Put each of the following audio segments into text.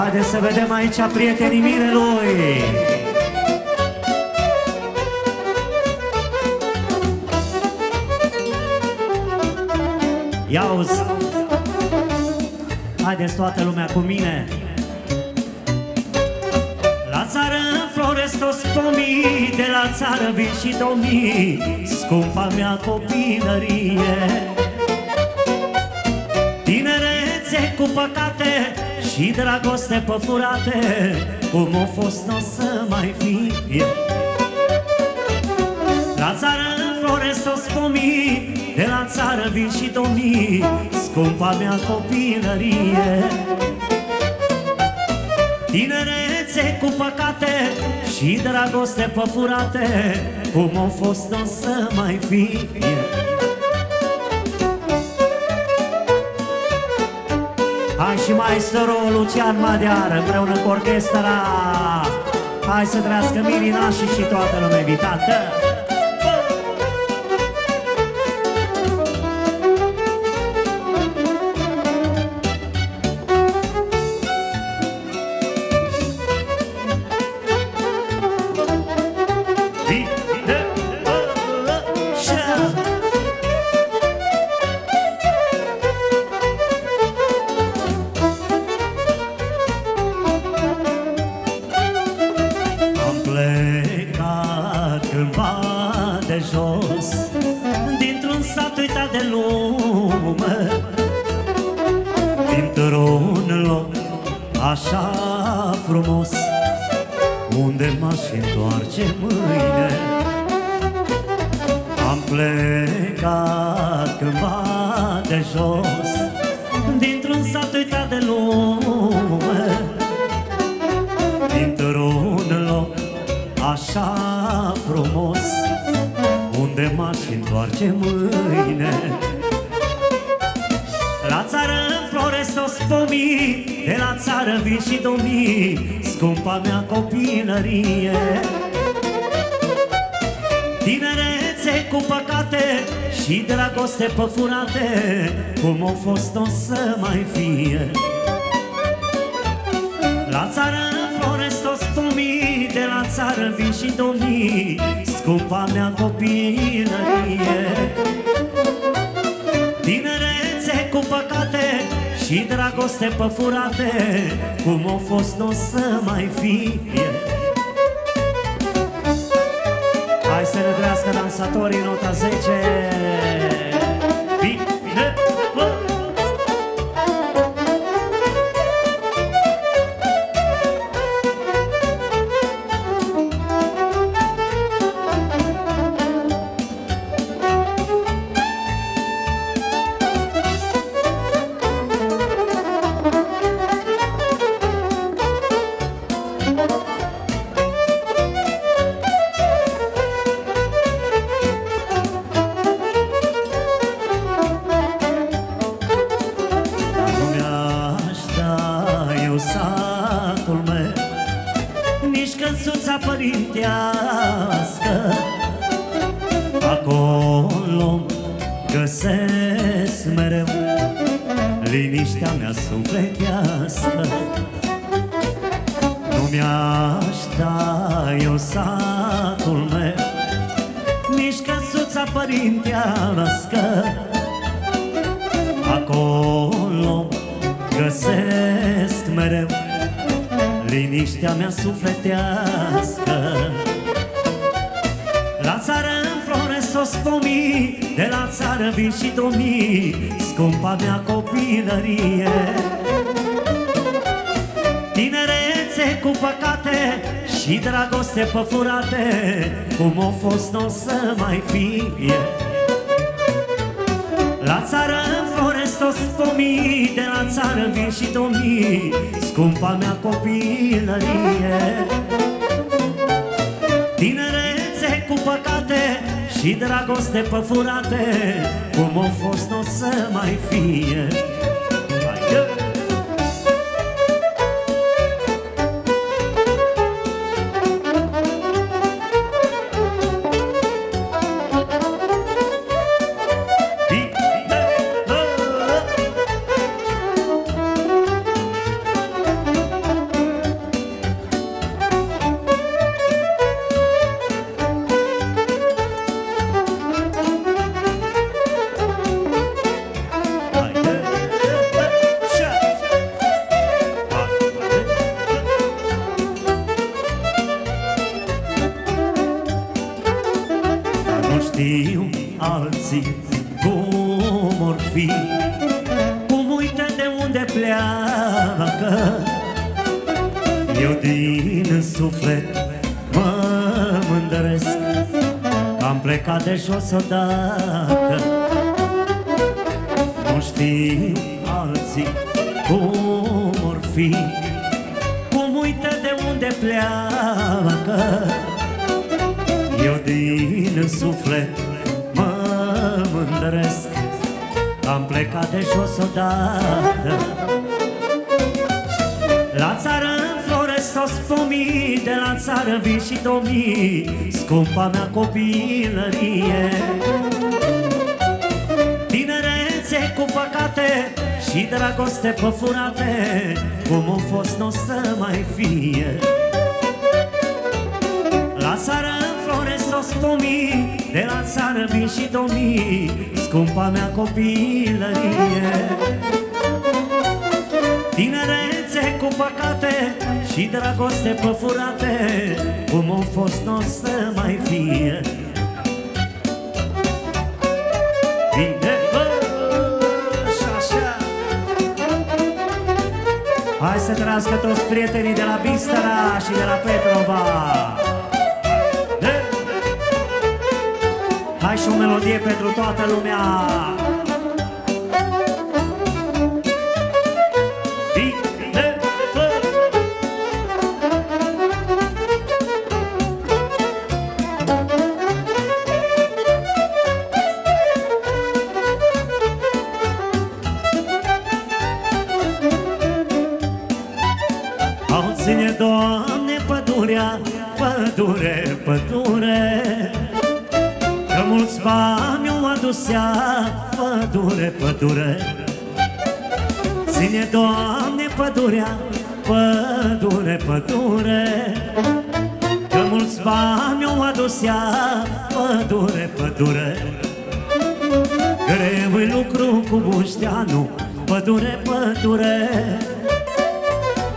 Haideți să vedem aici prietenii Mirelui. Ia uzi Haideți toată lumea cu mine. La țară floresc toți pomii De la țară vin și domii. Scumpa mea copilărie. Tinerețe cu păcate Și dragoste păfurate Cum a fost n-o să mai fie La țară floresc toți pomii De la țară vin și domii Scumpa mea copilărie. Tinerețe cu păcate și dragoste păfurate Cum au fost o să mai fie Hai și maestrul Lucian Madear împreună cu orchestra. Hai să trăiască Mirina și și toată lumea invitată de lume. Dintr-un loc așa frumos Unde m-aș întoarce mâine. Am plecat cândva de jos Dintr-un sat uitat de lume. Dintr-un loc așa frumos Unde m-aș întoarce mâine. La țară înfloresc toți pomii De la țară vin și domii Scumpa mea copilărie. Tinerețe cu păcate și dragoste păfurate Cum au fost o să mai fie. La țară înfloresc toți pomii De la țară vin și domii Scumpa mea copilărie și dragoste păfurate Cum au fost o să mai fie. Hai să ne trească dansatorii nota 10 Nici căsuța părintească. Acolo găsesc mereu Liniștea mea sufletească. Nu mi-aș da eu satul meu Nici căsuța părintească. Acolo găsesc mereu Liniștea mea sufletească. La țară înfloresc o spomii De la țară vin și domii. Scumpa mea copilărie. Tinerețe cu păcate și dragoste păfurate Cum o fost n-o să mai fie. La țară înfloresc toți pomii De la țară vin și domii Scumpa mea copilărie. Tinerețe cu păcate Și dragoste păfurate Cum o fost n-o să mai fie plecat de jos odată. Nu știu alții cum or fi. Cum uită de unde pleacă. Eu din suflet mă mândresc. Am plecat de jos odată. La țară în flore s-o spumii De la țară vin și domii Scumpa mea copilărie. Tinerețe cu păcate Și dragoste păfurate Cum au fost n-o să mai fie. La țară în flore s-o spumii De la țară vin și domii Scumpa mea copilărie. Tinerețe cu păcate și dragoste păfurate Cum au fost n-o să mai fie. Bine, bă, și așa. Hai să trăiască toți prietenii de la Bistara și de la Petrova. De! Hai și o melodie pentru toată lumea pădure, pădure Că mulți bani mi-au adus ea, pădure, pădure. Greu lucru cu bușteanu, pădure, pădure.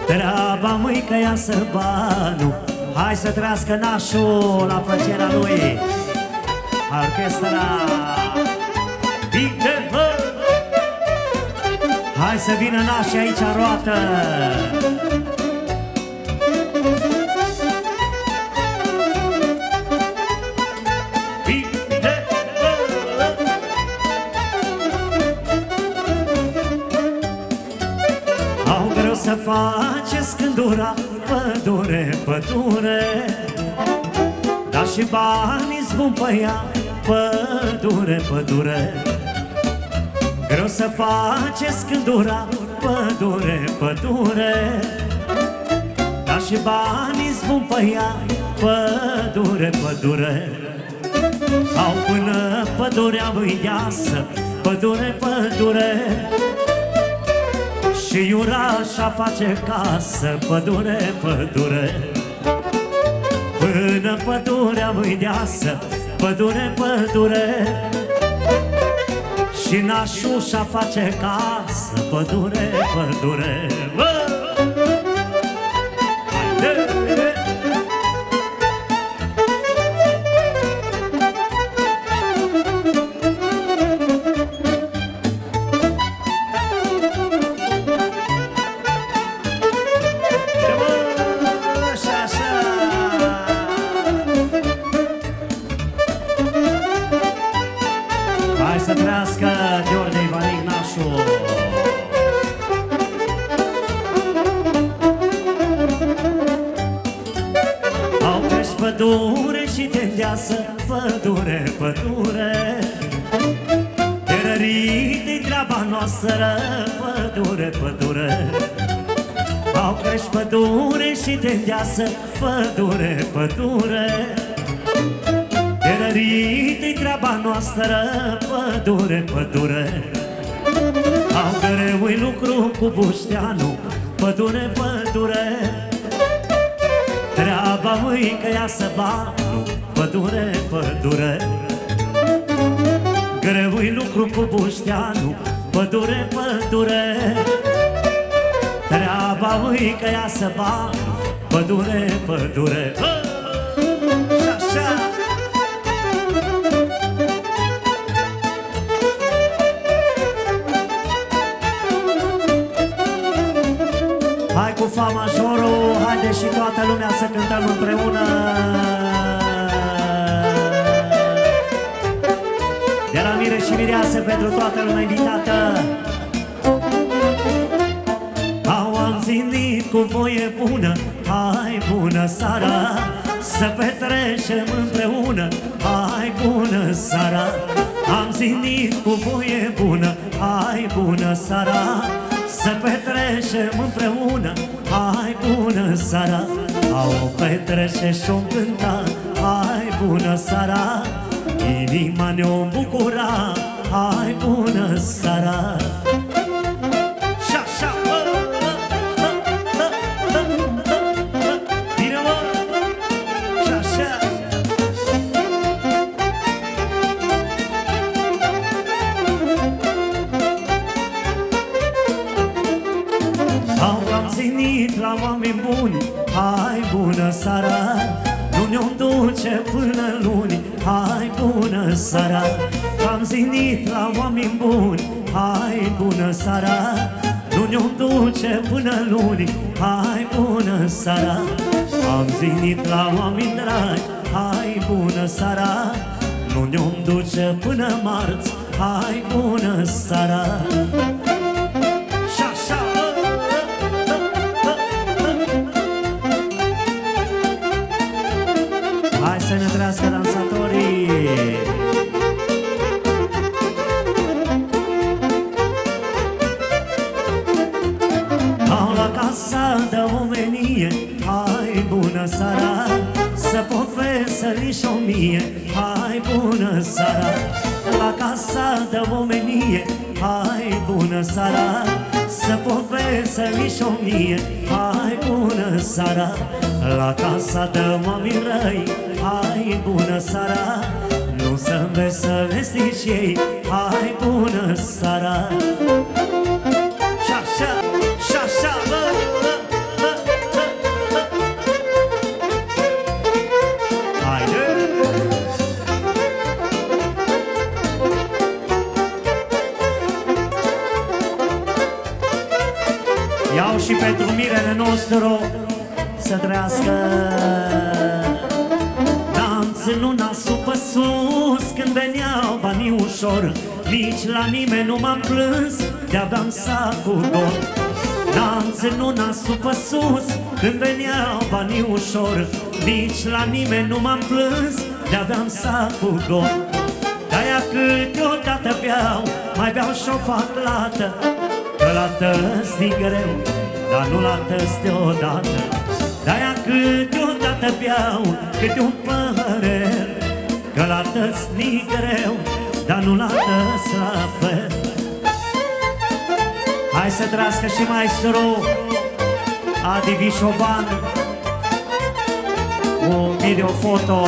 Treaba măi că ia să banul Hai să trăiască nașul la plăcerea lui. Orchestra Bine, bă! Hai să vină nașii aici în roată face scândura Pădure, pădure Dar și banii zvun pe ea Pădure, pădure Greu să face scândura Pădure, pădure Dar și banii zvun pe ea Pădure, pădure Au până pădurea lui deasă Pădure, pădure și iurașa face casă, pădure, pădure. Până pădurea lui deasă, pădure, pădure. Și nașușa face casă, pădure, pădure. Bă! Treaba noastră Pădure, pădure au crești pădure și tendeasă Pădure, pădure. De rărit treaba noastră Pădure, pădure. Au greu lucru cu bușteanu Pădure, pădure. Treaba mâi că ia să banu Pădure, pădure. Greu lucru cu bușteanu Pădure, pădure. Treaba lui că ea să ba Pădure, pădure. Și așa Hai cu fa majorul, haide și toată lumea să cântăm împreună. De la mire și mireasă pentru toată lumea invitată. Au am zinit cu voie bună, hai bună seara Să petrecem împreună, hai bună seara. Am zinit cu voie bună, hai bună seara să petrecem împreună, hai bună seara. Au petrece și-o cânta, hai bună seara Inima ne-o bucura, zinit la oameni buni. Hai bună seara Nu ne-o duce până luni. Hai bună seara Am zinit la oameni dragi. Hai bună seara Nu ne-o duce până marți. Hai bună seara veseli o mie. Hai bună seara La casa de omenie. Hai bună seara Să pot veseli o mie. Hai bună seara La casa de oameni răi Hai bună seara Nu să veselesc ei. Hai bună ușor Nici la nimeni nu m-am plâns De aveam sacul gol Danț în luna supă sus Când veneau banii ușor Nici la nimeni nu m-am plâns De aveam sacul gol De-aia câteodată beau Mai beau și-o fac lată Că la tăsti greu Dar nu la tăsti deodată. De-aia câteodată beau Câte un părere Că la tăți ni greu Dar nu la tăți la fel. Hai să trăiască și maestru Adi Vișovan Un video foto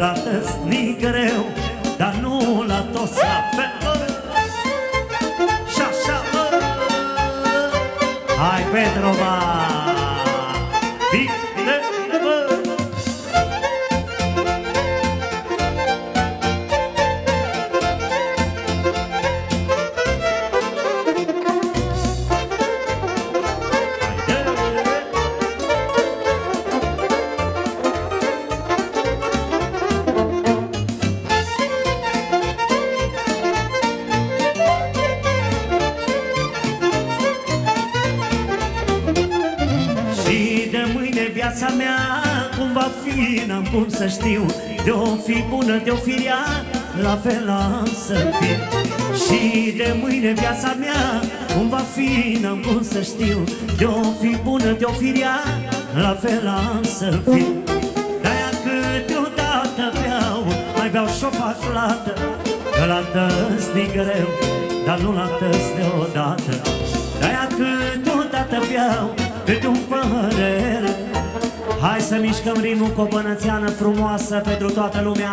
Că la tăsni greu, dar nu la toți la fel Și așa, Hai Petrova! Bună, de-o fi rea, la fel am să fiu Și de mâine viața mea cum va fi, n-am cum să știu. De-o fi bună, de-o fi rea, la fel am să fiu De-aia câteodată beau, mai beau și-o fac lată Că la tăs greu, dar nu la tăs deodată. De-aia câteodată beau, câte un părere Hai să mișcăm ritmul cu o bănățeană frumoasă pentru toată lumea